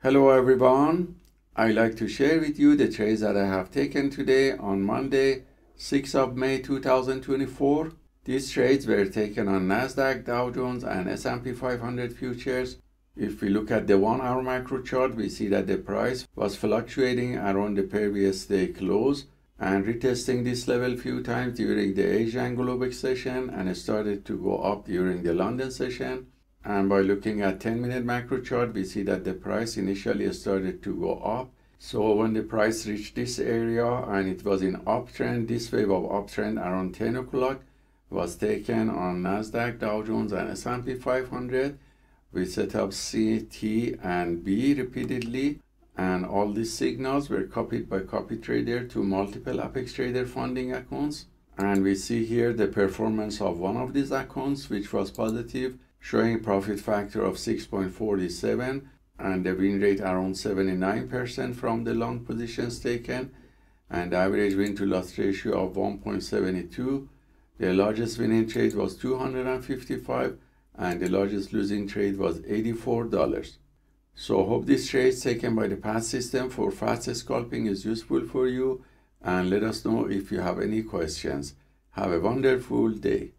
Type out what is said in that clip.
Hello everyone. I'd like to share with you the trades that I have taken today on Monday, 6th of May 2024. These trades were taken on Nasdaq, Dow Jones and S&P 500 futures. If we look at the 1 hour macro chart, we see that the price was fluctuating around the previous day close and retesting this level few times during the Asian Globex session and started to go up during the London session. And by looking at 10 minute macro chart, we see that the price initially started to go up. So when the price reached this area and it was in uptrend, this wave of uptrend around 10 o'clock was taken on Nasdaq, Dow Jones and S&P 500. We set up C, T and B repeatedly and all these signals were copied by copy trader to multiple Apex Trader funding accounts. And we see here the performance of one of these accounts which was positive showing profit factor of 6.47 and the win rate around 79% from the long positions taken and average win to loss ratio of 1.72 the largest winning trade was 255 and the largest losing trade was $84 so hope this trade taken by the PAAT system for fast scalping is useful for you and let us know if you have any questions. Have a wonderful day